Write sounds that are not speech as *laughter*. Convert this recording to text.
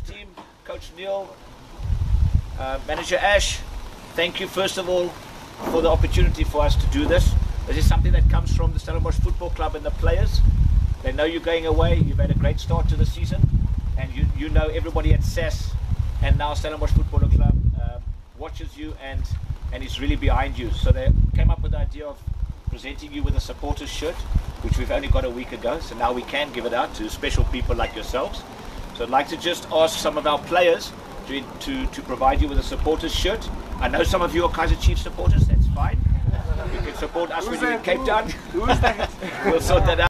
team, Coach Neil, uh, Manager Ash, thank you first of all for the opportunity for us to do this. This is something that comes from the Stellenbosch Football Club and the players. They know you're going away. You've had a great start to the season, and you you know everybody at SAS and now Stellenbosch Football Club uh, watches you and and is really behind you. So they came up with the idea of presenting you with a supporters shirt, which we've only got a week ago. So now we can give it out to special people like yourselves. So I'd like to just ask some of our players to, to, to provide you with a supporters shirt. I know some of you are Kaiser Chiefs supporters, that's fine. You can support us when you're in Cape Town. Who is that? *laughs* we'll sort that out.